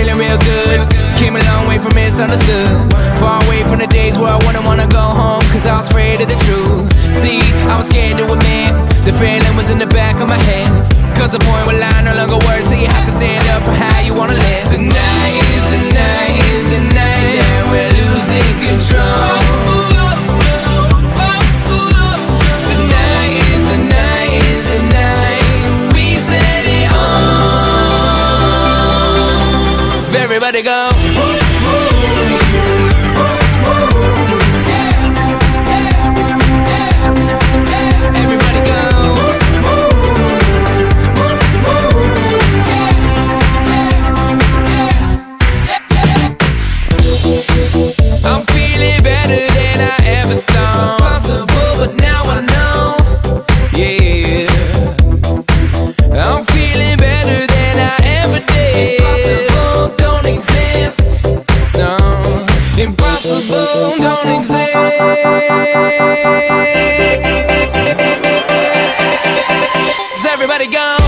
feeling real good. Came a long way from misunderstood. Far away from the days where I wouldn't wanna go home, cause I was afraid of the truth. See, I was scared to admit the feeling was in the back of my head. Cause the point where lie no longer works, so you have to stand up for how you wanna live. Tonight is the night, is the night that we're losing control. So everybody go. I'm feeling better than I ever thought. Possible, but now Impossible don't exist. Does everybody go?